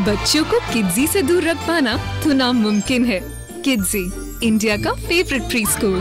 बच्चों को किड्जी से दूर रख पाना तो नामुमकिन है। किड्जी इंडिया का फेवरेट प्री स्कूल